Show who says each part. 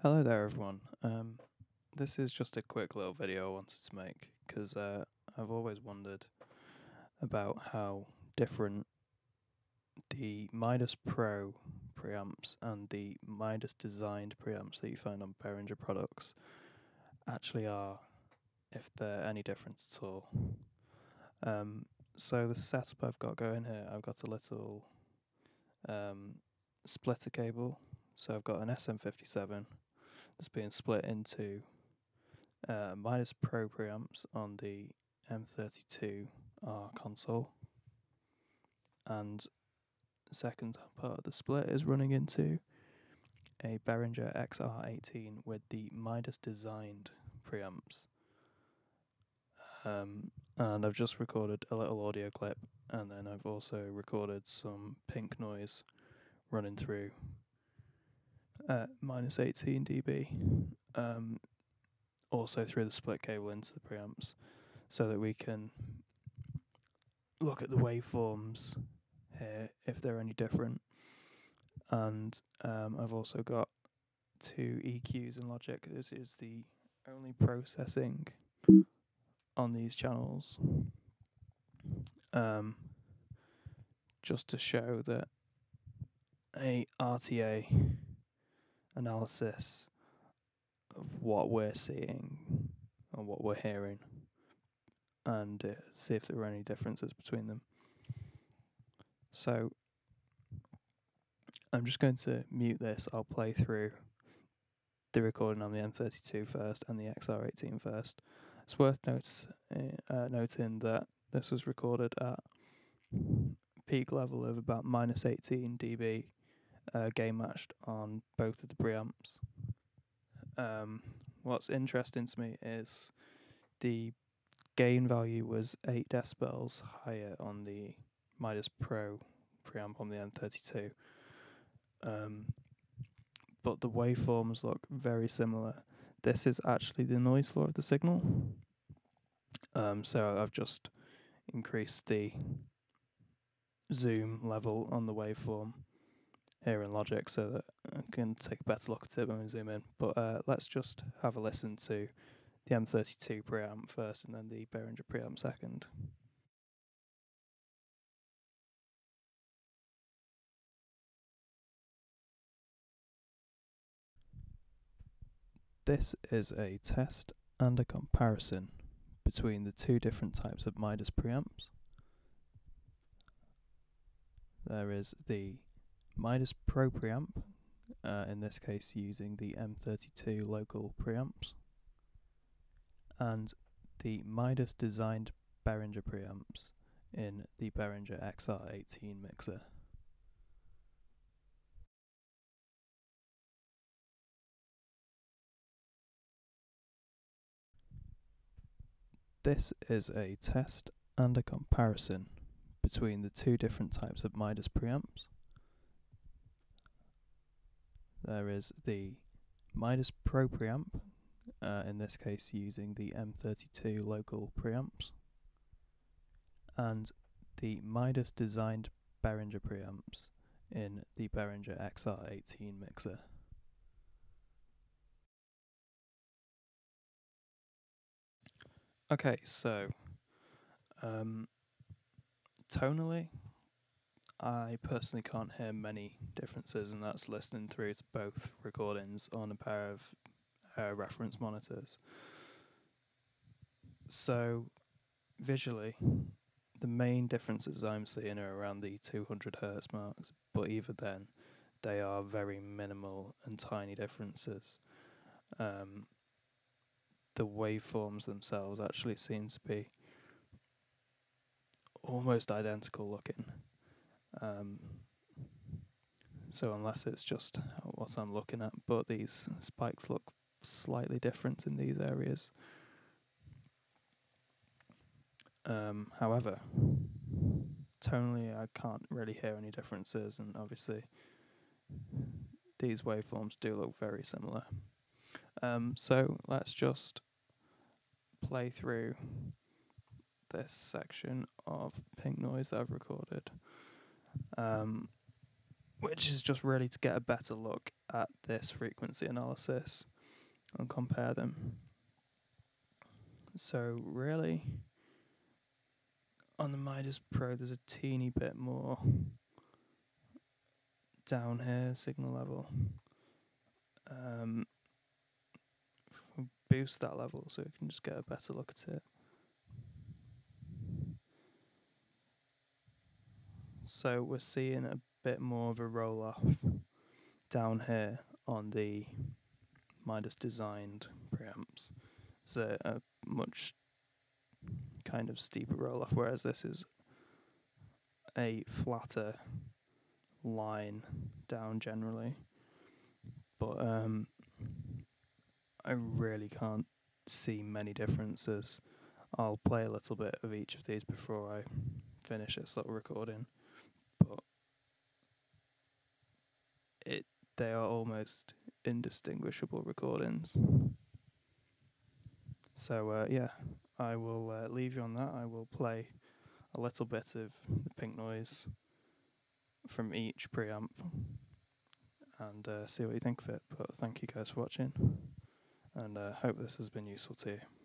Speaker 1: Hello there, everyone. Um, this is just a quick little video I wanted to make because uh, I've always wondered about how different the Midas Pro preamps and the Midas designed preamps that you find on Behringer products actually are, if they're any different at all. Um, so the setup I've got going here, I've got a little um, splitter cable. So I've got an SM57 that's being split into uh, Midas Pro preamps on the M32R console, and second part of the split is running into a Behringer XR18 with the Midas designed preamps. Um, and I've just recorded a little audio clip, and then I've also recorded some pink noise running through at minus 18 dB, um, also through the split cable into the preamps, so that we can look at the waveforms here if they're any different. And um, I've also got two EQs in Logic. This is the only processing on these channels. Um, just to show that a RTA analysis of what we're seeing and what we're hearing and uh, see if there are any differences between them. So I'm just going to mute this. I'll play through the recording on the M32 first and the XR18 first. It's worth notes, uh, noting that this was recorded at peak level of about minus 18 dB uh, gain matched on both of the preamps. Um, what's interesting to me is the gain value was 8 decibels higher on the Midas Pro preamp on the M32. Um, but the waveforms look very similar. This is actually the noise floor of the signal. Um, so I've just increased the zoom level on the waveform here in Logic so that I can take a better look at it when we zoom in. But uh, let's just have a listen to the M32 preamp first and then the Behringer preamp second. This is a test and a comparison between the two different types of Midas preamps. There is the Midas Pro preamp, uh, in this case using the M32 local preamps, and the Midas designed Behringer preamps in the Behringer XR18 mixer. This is a test and a comparison between the two different types of Midas preamps there is the Midas Pro preamp, uh, in this case using the M32 local preamps, and the Midas designed Behringer preamps in the Behringer XR18 mixer. Okay, so um, tonally, I personally can't hear many differences, and that's listening through to both recordings on a pair of uh, reference monitors. So, visually, the main differences I'm seeing are around the 200 hertz marks, but even then, they are very minimal and tiny differences. Um, the waveforms themselves actually seem to be almost identical looking. Um, so unless it's just what I'm looking at, but these spikes look slightly different in these areas. Um, however, tonally I can't really hear any differences, and obviously these waveforms do look very similar. Um, so let's just play through this section of pink noise that I've recorded. Um, which is just really to get a better look at this frequency analysis and compare them. So really, on the Midas Pro, there's a teeny bit more down here signal level. Um, boost that level so we can just get a better look at it. So we're seeing a bit more of a roll off down here on the Midas designed preamps. So a much kind of steeper roll off, whereas this is a flatter line down generally. But um, I really can't see many differences. I'll play a little bit of each of these before I finish this little recording. It they are almost indistinguishable recordings. So uh, yeah, I will uh, leave you on that. I will play a little bit of the pink noise from each preamp and uh, see what you think of it. But thank you guys for watching, and uh, hope this has been useful to you.